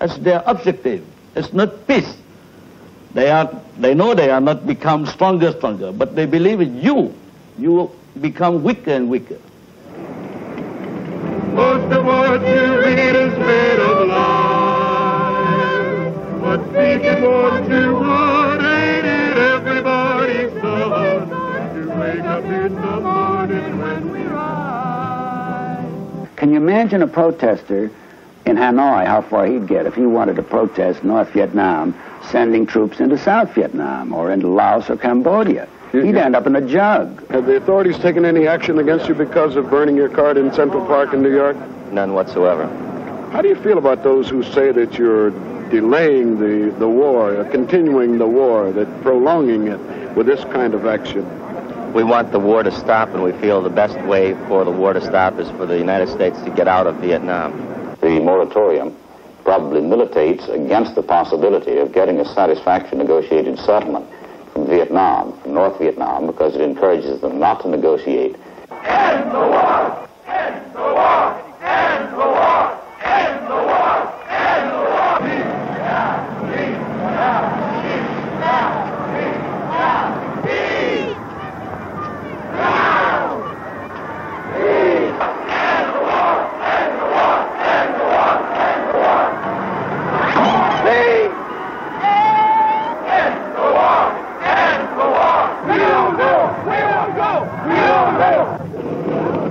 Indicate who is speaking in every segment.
Speaker 1: That's their objective. It's not peace. They, are, they know they are not become stronger, stronger, but they believe in you. You will become weaker and weaker.
Speaker 2: Most of what you read is made of lies. But speaking what you would, ain't it everybody's son? To wake up in the morning when we rise.
Speaker 3: Can you imagine a protester in Hanoi, how far he'd get if he wanted to protest North Vietnam sending troops into South Vietnam or into Laos or Cambodia? He'd end up in a jug.
Speaker 4: Have the authorities taken any action against you because of burning your card in Central Park in New York?
Speaker 5: None whatsoever.
Speaker 4: How do you feel about those who say that you're delaying the, the war, uh, continuing the war, that prolonging it with this kind of action?
Speaker 5: We want the war to stop, and we feel the best way for the war to stop is for the United States to get out of Vietnam.
Speaker 3: The moratorium probably militates against the possibility of getting a satisfactory negotiated settlement from Vietnam, from North Vietnam, because it encourages them not to negotiate.
Speaker 2: End the war! End the war! End the war! End the war! End the war!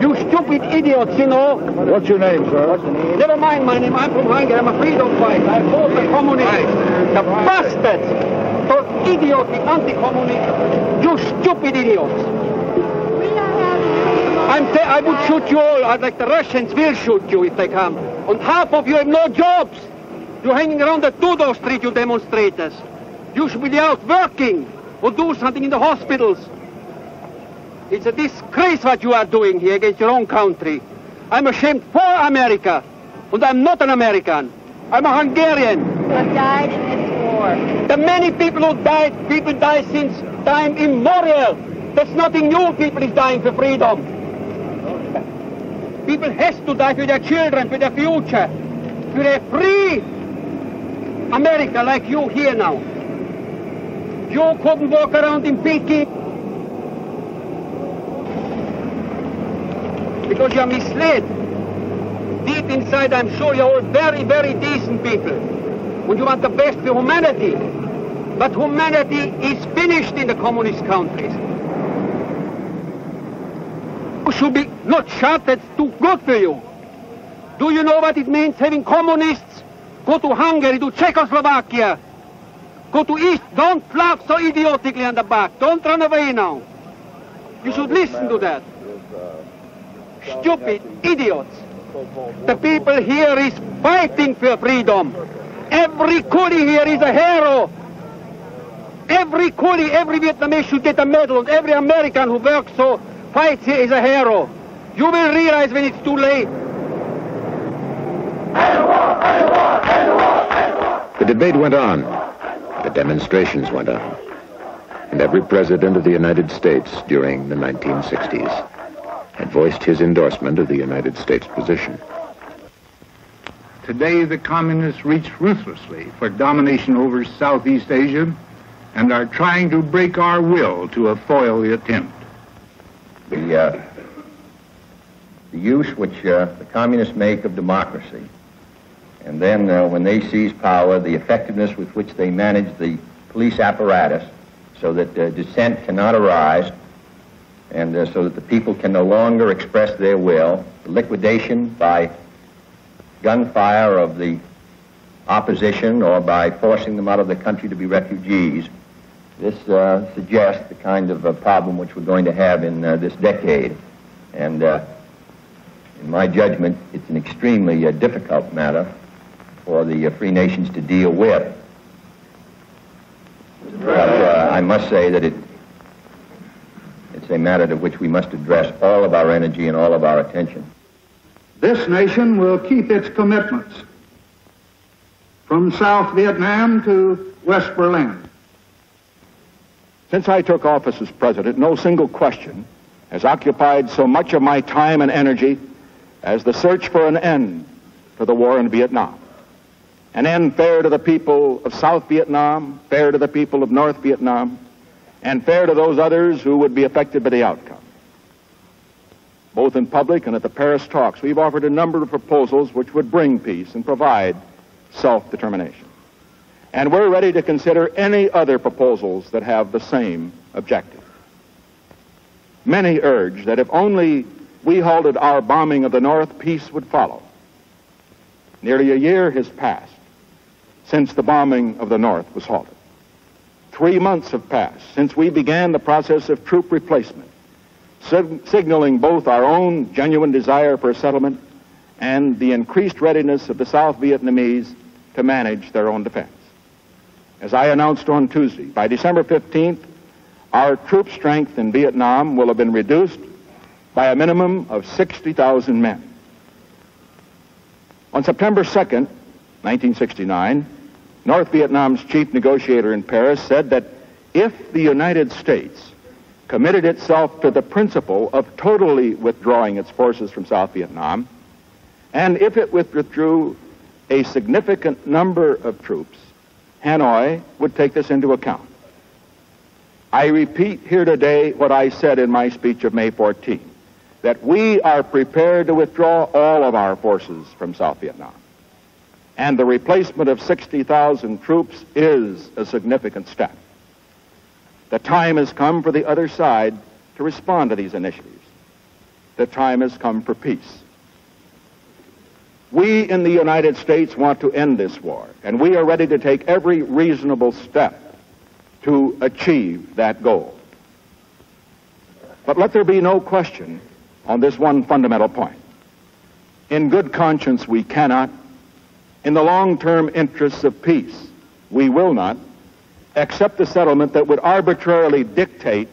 Speaker 6: You stupid idiots, you know.
Speaker 4: What's your name, sir?
Speaker 6: Never mind my name. I'm from Hungary. I'm a freedom fighter. I fought the communists. The bastards. Those idiotic anti-communists. You stupid idiots. I'm I would shoot you all. I'd like the Russians will shoot you if they come. And half of you have no jobs. You're hanging around the Tudor Street, you demonstrators. You should be out working or do something in the hospitals. It's a disgrace what you are doing here against your own country. I'm ashamed for America. And I'm not an American. I'm a Hungarian.
Speaker 7: who have died in this war.
Speaker 6: The many people who died, people die since time immemorial. That's nothing new. People is dying for freedom. People has to die for their children, for their future, for a free America like you here now. You couldn't walk around in Peking because you're misled. Deep inside, I'm sure you're all very, very decent people. And you want the best for humanity. But humanity is finished in the communist countries. You should be not shot, that's too good for you. Do you know what it means having communists go to Hungary, to Czechoslovakia, go to East? Don't laugh so idiotically on the back. Don't run away now. You should listen to that. Stupid idiots. The people here is fighting for freedom. Every coolie here is a hero. Every coolie, every Vietnamese should get a medal, and every American who works so fights here is a hero. You will realize when it's too late.
Speaker 8: The debate went on. The demonstrations went on. And every president of the United States during the 1960s had voiced his endorsement of the United States position.
Speaker 9: Today, the communists reach ruthlessly for domination over Southeast Asia and are trying to break our will to foil the attempt.
Speaker 10: The, uh, the use which uh, the communists make of democracy, and then uh, when they seize power, the effectiveness with which they manage the police apparatus so that uh, dissent cannot arise, and uh, so that the people can no longer express their will, the liquidation by gunfire of the opposition or by forcing them out of the country to be refugees. This uh, suggests the kind of uh, problem which we're going to have in uh, this decade. And uh, in my judgment, it's an extremely uh, difficult matter for the free nations to deal with. But I must say that it, it's a matter to which we must address all of our energy and all of our attention.
Speaker 11: This nation will keep its commitments from South Vietnam to West Berlin.
Speaker 12: Since I took office as president, no single question has occupied so much of my time and energy as the search for an end to the war in Vietnam. an end fair to the people of South Vietnam, fair to the people of North Vietnam, and fair to those others who would be affected by the outcome. Both in public and at the Paris talks, we've offered a number of proposals which would bring peace and provide self-determination. And we're ready to consider any other proposals that have the same objective. Many urge that if only we halted our bombing of the North, peace would follow. Nearly a year has passed since the bombing of the North was halted. Three months have passed since we began the process of troop replacement, sig- signaling both our own genuine desire for settlement and the increased readiness of the South Vietnamese to manage their own defense. As I announced on Tuesday, by December 15th, our troop strength in Vietnam will have been reduced by a minimum of 60,000 men. On September 2nd, 1969, North Vietnam's chief negotiator in Paris said that if the United States committed itself to the principle of totally withdrawing its forces from South Vietnam, and if it withdrew a significant number of troops, Hanoi would take this into account. I repeat here today what I said in my speech of May 14, that we are prepared to withdraw all of our forces from South Vietnam. And the replacement of 60,000 troops is a significant step. The time has come for the other side to respond to these initiatives. The time has come for peace. We in the United States want to end this war, and we are ready to take every reasonable step to achieve that goal. But let there be no question on this one fundamental point. In good conscience, we cannot, in the long-term interests of peace, we will not accept the settlement that would arbitrarily dictate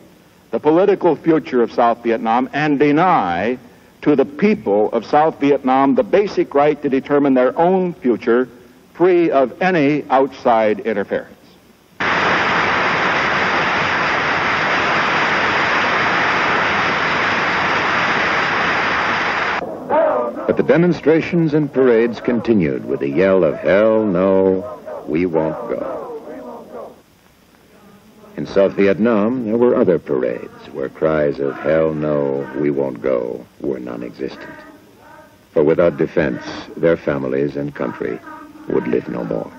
Speaker 12: the political future of South Vietnam and deny to the people of South Vietnam the basic right to determine their own future free of any outside interference.
Speaker 8: But the demonstrations and parades continued with a yell of hell no, we won't go. In South Vietnam, there were other parades where cries of hell no, we won't go were non-existent. For without defense, their families and country would live no more.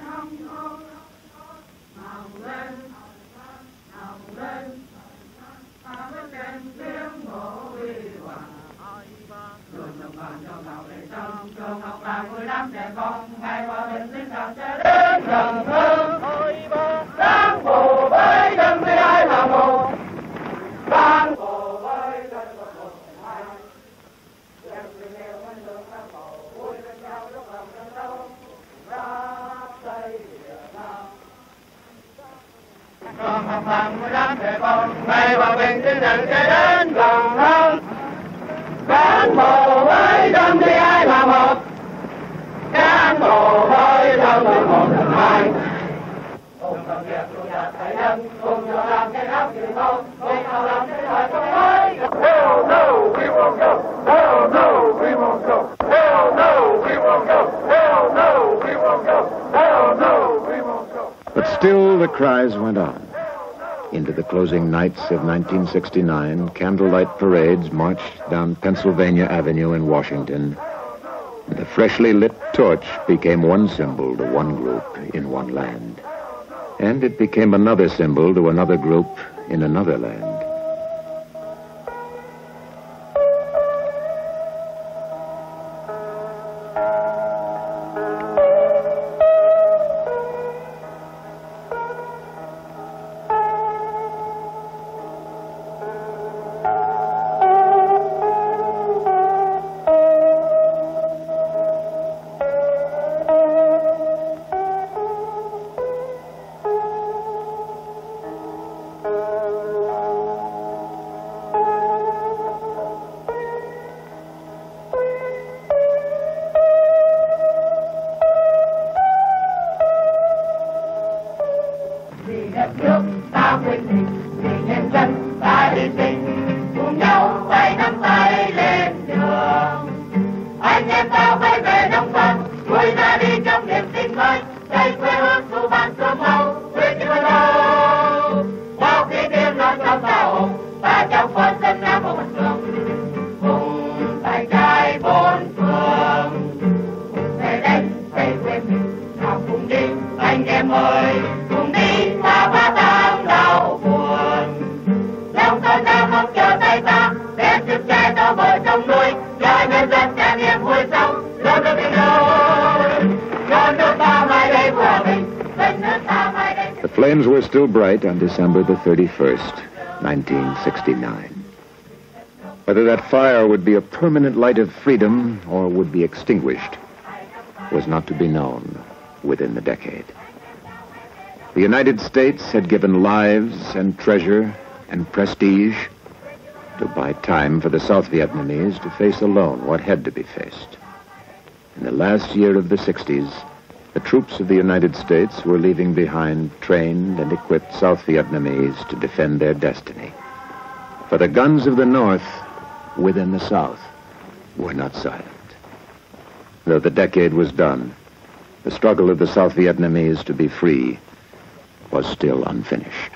Speaker 8: But still the cries went on. Into the closing nights of 1969, candlelight parades marched down Pennsylvania Avenue in Washington. And the freshly lit torch became one symbol to one group in one land. And it became another symbol to another group in another land. The flames were still bright on December the 31st, 1969. Whether that fire would be a permanent light of freedom or would be extinguished was not to be known within the decade. The United States had given lives and treasure and prestige to buy time for the South Vietnamese to face alone what had to be faced. In the last year of the 60s, the troops of the United States were leaving behind trained and equipped South Vietnamese to defend their destiny. For the guns of the North within the South were not silent. Though the decade was done, the struggle of the South Vietnamese to be free was still unfinished.